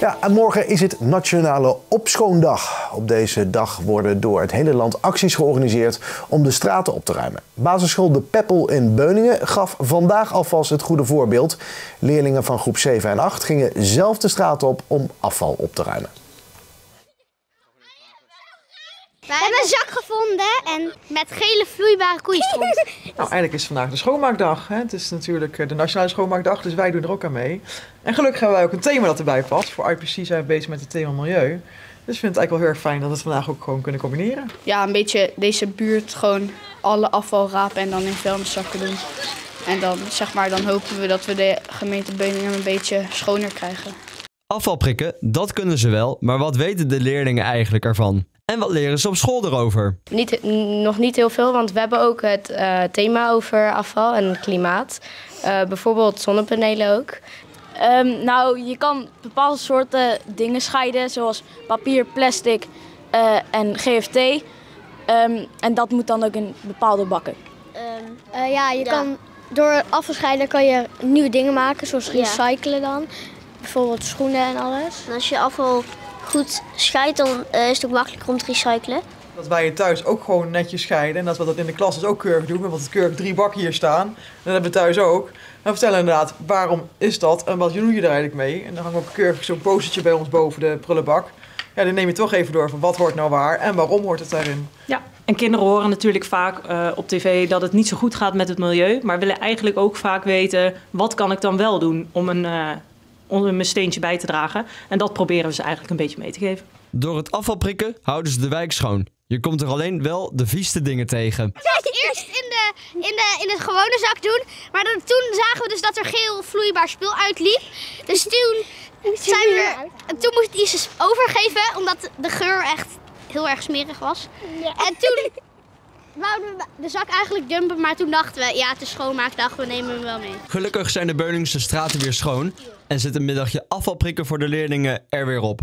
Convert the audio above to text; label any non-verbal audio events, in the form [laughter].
Ja, en morgen is het Nationale Opschoondag. Op deze dag worden door het hele land acties georganiseerd om de straten op te ruimen. Basisschool De Peppel in Beuningen gaf vandaag alvast het goede voorbeeld. Leerlingen van groep 7 en 8 gingen zelf de straat op om afval op te ruimen. We hebben een zak gevonden en met gele vloeibare koeienstront. [laughs] Nou, eigenlijk is vandaag de schoonmaakdag. Hè? Het is natuurlijk eh, de Nationale Schoonmaakdag, dus wij doen er ook aan mee. En gelukkig hebben wij ook een thema dat erbij past. Voor IPC zijn we bezig met het thema milieu. Dus ik vind het eigenlijk wel heel erg fijn dat we het vandaag ook gewoon kunnen combineren. Ja, een beetje deze buurt gewoon alle afval rapen en dan in vuilniszakken doen. En dan, zeg maar, dan hopen we dat we de gemeente Beuningen een beetje schoner krijgen. Afval prikken, dat kunnen ze wel, maar wat weten de leerlingen eigenlijk ervan? En wat leren ze op school erover? Niet, nog niet heel veel, want we hebben ook het eh, thema over afval en klimaat. Eh, bijvoorbeeld zonnepanelen ook. Ehm, nou, je kan bepaalde soorten dingen scheiden, zoals papier, plastic eh, en GFT. Ehm, en dat moet dan ook in bepaalde bakken. Eh, ja, je kan door afvalscheiden kan je nieuwe dingen maken, zoals recyclen dan. Bijvoorbeeld schoenen en alles. En als je afval goed scheidt, dan eh, is het ook makkelijker om te recyclen. Dat wij het thuis ook gewoon netjes scheiden. En dat we dat in de klas dus ook keurig doen. Want het keurig drie bakken hier staan. En dat hebben we thuis ook. En we vertellen inderdaad waarom is dat en wat doe je er eigenlijk mee. En dan hangen we ook keurig zo'n postertje bij ons boven de prullenbak. Ja, dan neem je toch even door van wat hoort nou waar en waarom hoort het daarin. Ja, en kinderen horen natuurlijk vaak eh, op tv dat het niet zo goed gaat met het milieu. Maar willen eigenlijk ook vaak weten, wat kan ik dan wel doen om een, eh, om mijn steentje bij te dragen. En dat proberen we ze eigenlijk een beetje mee te geven. Door het afval prikken houden ze de wijk schoon. Je komt er alleen wel de vieste dingen tegen. het eerst in de, in, de, in het gewone zak doen. Maar dan, toen zagen we dus dat er geel vloeibaar spul uitliep. Dus toen, zijn we, toen moest het iets overgeven, omdat de geur echt heel erg smerig was. En toen wouden de zak eigenlijk dumpen, maar toen dachten we, ja het is schoonmaakdag, we nemen hem wel mee. Gelukkig zijn de Beuningse straten weer schoon en zit een middagje afval prikken voor de leerlingen er weer op.